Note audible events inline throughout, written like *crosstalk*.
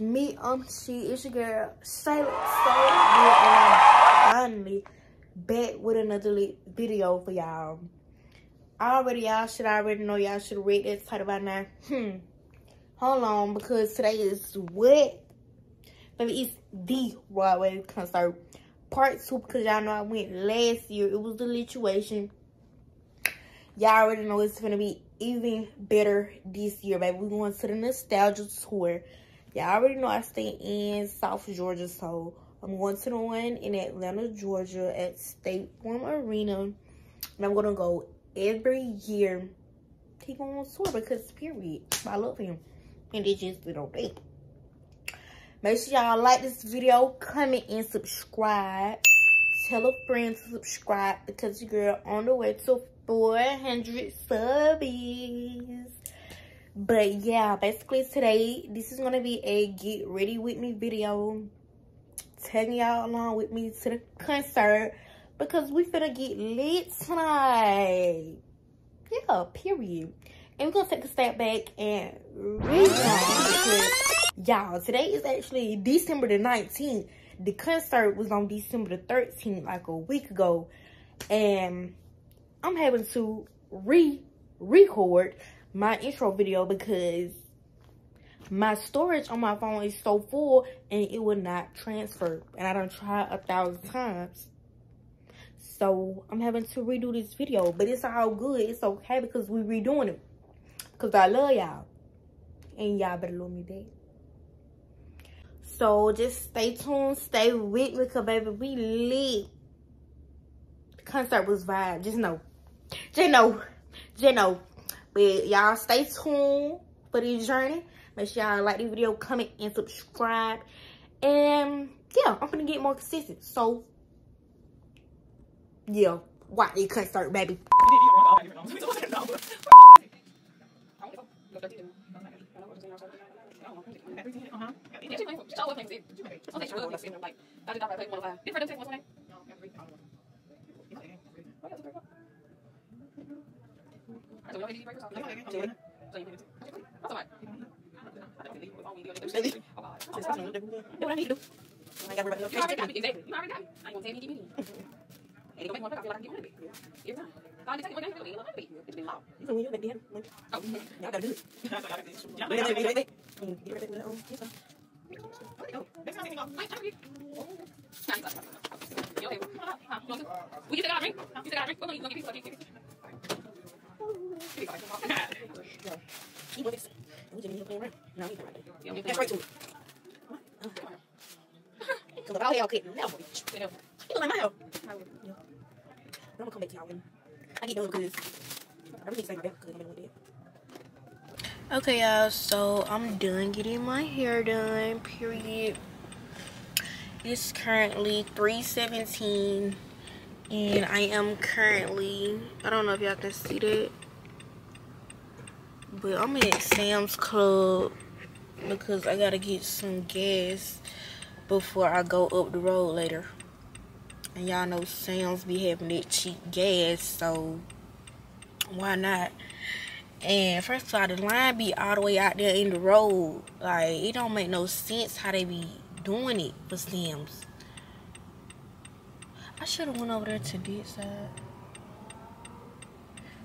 me, um, she, it's your girl, Shala, so good, and I'm finally back with another video for y'all. Already, y'all should already know, y'all should read that title by now. Hmm. Hold on, because today is what? Maybe it's the Rod Wave concert. Part two, because y'all know I went last year. It was the lituation. Y'all already know it's going to be even better this year, baby. We're going to the nostalgia tour. Y'all already know I stay in South Georgia, so I'm going to the one in Atlanta, Georgia at State Farm Arena. And I'm going to go every year. Keep on tour because, period, I love him. And it's just little thing. Make sure y'all like this video, comment, and subscribe. Tell a friend to subscribe because your girl on the way to 400 subbies. But yeah, basically today, this is going to be a get ready with me video. Taking y'all along with me to the concert. Because we finna get lit tonight. Yeah, period. And we're to take a step back and. Y'all, today is actually December the 19th. The concert was on December the 13th, like a week ago. And I'm having to re-record my intro video because my storage on my phone is so full and it will not transfer. And I don't try a thousand times. So I'm having to redo this video. But it's all good. It's okay because we redoing it. Because I love y'all. And y'all better love me back. So just stay tuned. Stay with me because baby we lit. The concert was vibe. Just know. Just know. Just know. But y'all stay tuned for this journey. Make sure y'all like the video, comment, and subscribe. And yeah, I'm gonna get more consistent. So yeah, watch the concert, baby. We get a drink. You take a drink. We're gonna give you a drink. To to. You look like my. I'm gonna come back to y'all when I get done because I really need to my because I'm. Okay, y'all, so I'm done getting my hair done, period. It's currently 317 and I am currently, I don't know if y'all can see that, but I'm at Sam's Club because I gotta get some gas before I go up the road later. And y'all know Sam's be having that cheap gas, so why not? And first of all, the line be all the way out there in the road. Like, it don't make no sense how they be doing it for Sam's. I should have went over there to this side.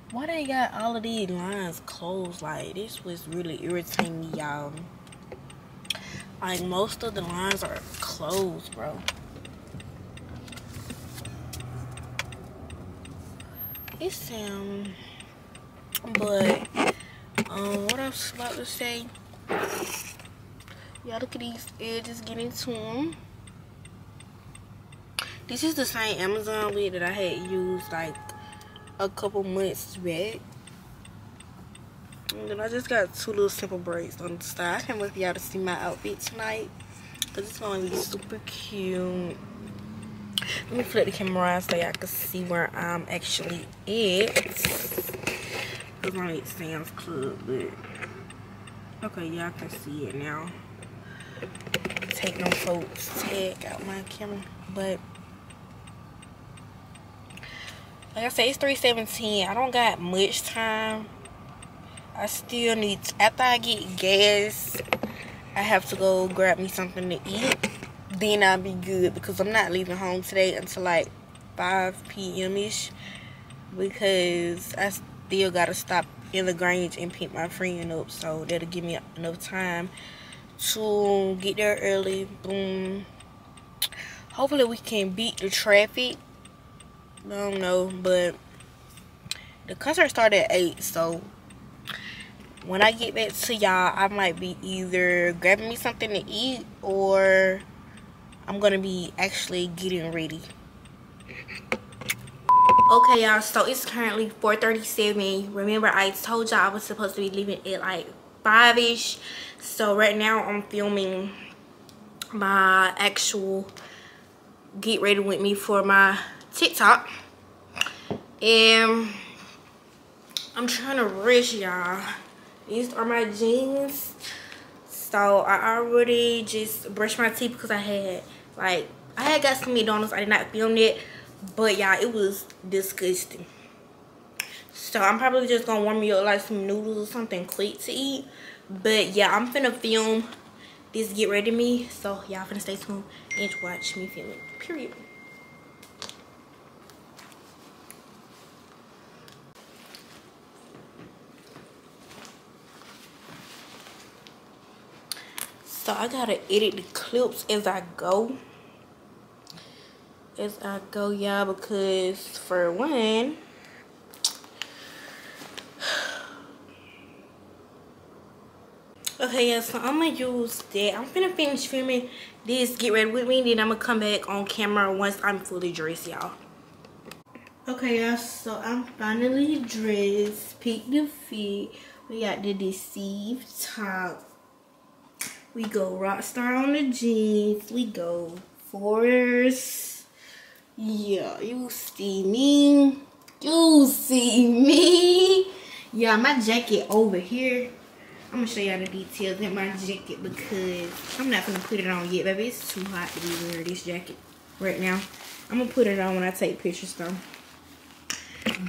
Why they got all of these lines closed? Like, this was really irritating me, y'all. Like, most of the lines are closed, bro. It's, um... But, um, what I was about to say... Y'all look at these edges getting to them. This is the same Amazon wig that I had used, like, a couple months back. And then I just got two little simple braids on the side. I can't wait for y'all to see my outfit tonight. Because it's going to be super cute. Let me flip the camera around so y'all can see where I'm actually at. Because I'm at Sam's Club, but... Okay, y'all can see it now. Take no folks tag out my camera. But like I said, it's 317. I don't got much time. I still need, after I get gas, I have to go grab me something to eat. Then I'll be good because I'm not leaving home today until like 5 p.m.-ish because I still got to stop in the Grange and pick my friend up. So that'll give me enough time to get there early. Boom. Hopefully we can beat the traffic. I don't know, but the concert started at 8, so when I get back to y'all, I might be either grabbing me something to eat or I'm going to be actually getting ready. Okay, y'all, so it's currently 4.37. Remember, I told y'all I was supposed to be leaving at like 5-ish. So right now, I'm filming my actual get ready with me for my TikTok. And I'm trying to rush y'all. These are my jeans. So I already just brushed my teeth because I had like I had got some McDonald's. I did not film it. But y'all, it was disgusting. So I'm probably just gonna warm me up like some noodles or something quick to eat. But yeah, I'm finna film this get ready me. So y'all finna stay tuned and watch me film it. Period. So I gotta edit the clips as I go. As I go, y'all, because for one, okay, yeah, so I'm gonna use that. I'm gonna finish filming this, get ready with me, then I'm gonna come back on camera once I'm fully dressed, y'all. Okay, y'all, so I'm finally dressed. Peek the feet. We got the deceived top we go Rockstar on the jeans. We go Force. Yeah, you see me. You see me. Yeah, my jacket over here. I'm gonna show y'all the details in my jacket because I'm not gonna put it on yet, baby. It's too hot to be wearing this jacket right now. I'm gonna put it on when I take pictures though.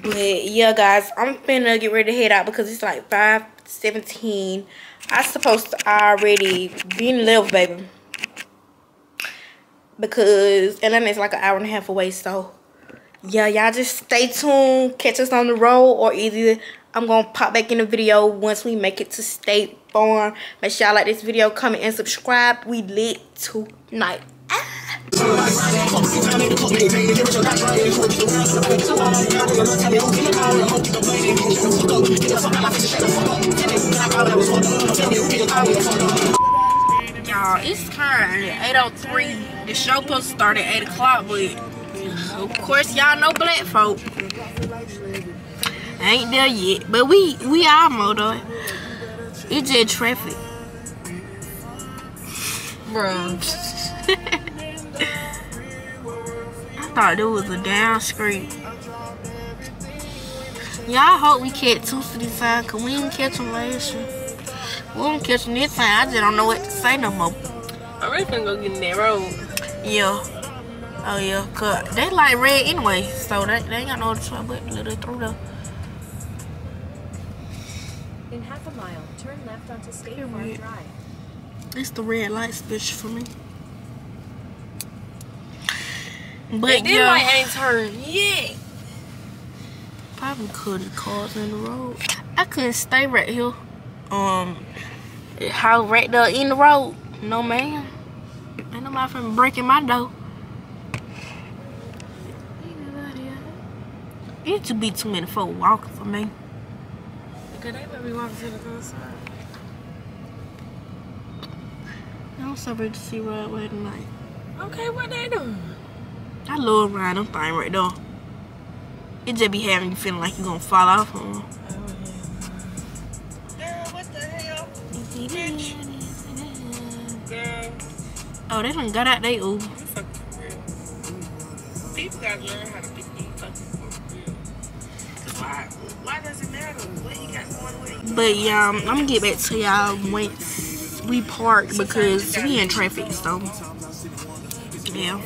But yeah, guys, I'm finna get ready to head out because it's like 5:17. I supposed to already be in love, baby. Because Atlanta is like an hour and a half away, so yeah, y'all just stay tuned. Catch us on the road, or either I'm gonna pop back in the video once we make it to State Farm. Make sure y'all like this video, comment, and subscribe. We lit tonight. Y'all, it's currently 8.03. The show supposed to start at 8 o'clock, but of course y'all know black folk. ain't there yet. But we we almost though. It's just traffic. Bruh. *laughs* thought it was a down screen. Y'all hope we catch two this time, cause we didn't catch them last year. We won't catch them this time. I just don't know what to say no more. I'm ready to go get in that road. Yeah. Oh yeah, cause they like red anyway, so they, they ain't got no choice but to let it through though. In half a mile, turn left onto State Farm Drive. It's the red light special for me. But then my ain't turned yet. Probably could have cars in the road. I couldn't stay right here. Um, how right there in the road. No man. Ain't nobody from breaking my door. It to be too many folk walking for me. Because they might be walking to the other side. I'm so ready to see Rod Wave tonight. Okay, what they doing? I love riding them thing right there. It just be having you feeling like you're gonna fall off on them. Oh, they done got out they Uber. People gotta learn how to be fucking Why? Why does it matter? What you got going But yeah, um, I'm gonna get back to y'all once we park because we in traffic, so yeah.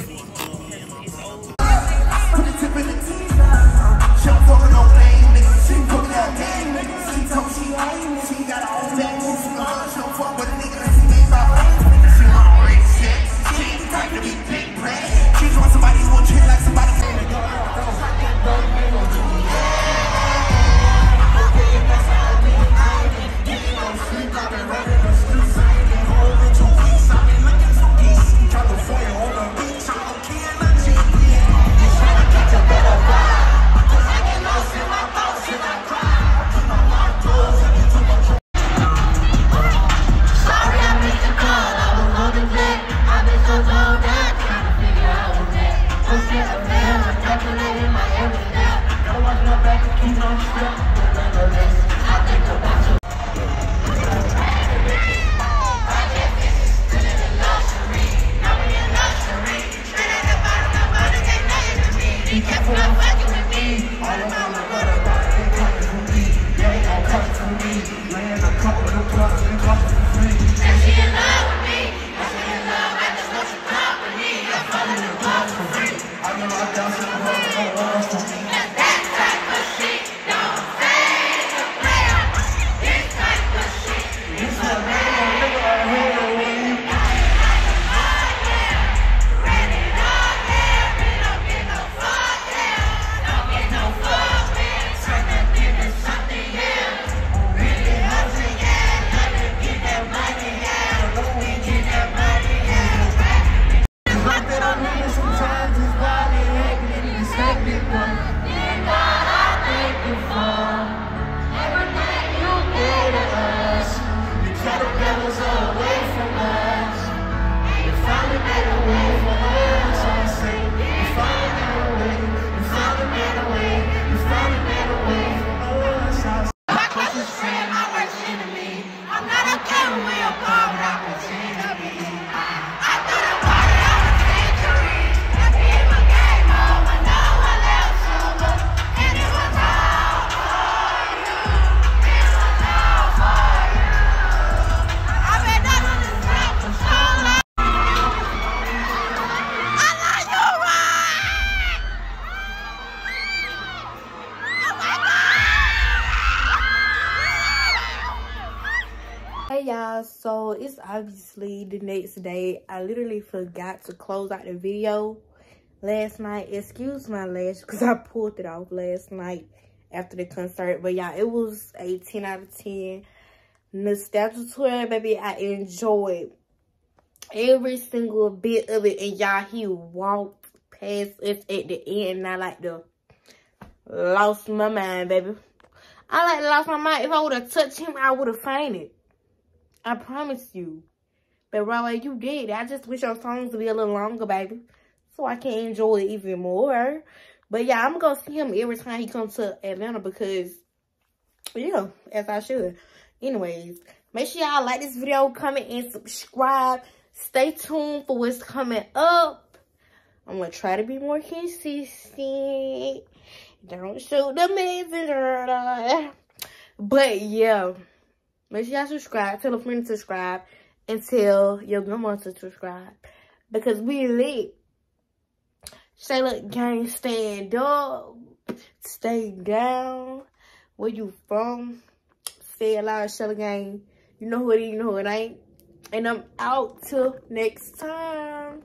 Bye. So it's obviously the next day. I literally forgot to close out the video last night. Excuse my lash because i pulled it off last night after the concert. But yeah it was a 10 out of 10 nostalgia tour baby. I enjoyed every single bit of it. And y'all he walked past us at the end and i like the lost my mind baby. I like lost my mind. If I would have touched him, I would have fainted. I promise you. But right you did. I just wish your songs would be a little longer, baby. So I can enjoy it even more. But yeah, I'm going to see him every time he comes to Atlanta because, yeah, as I should. Anyways, make sure y'all like this video, comment, and subscribe. Stay tuned for what's coming up. I'm going to try to be more consistent. Don't shoot the messenger. But yeah. Make sure y'all subscribe. Tell a friend to subscribe. And tell your grandma to subscribe. Because we lit. Shala gang stand up. Stay down. Where you from? Say a lot of Shala gang. You know who it is, you know who it ain't. And I'm out till next time.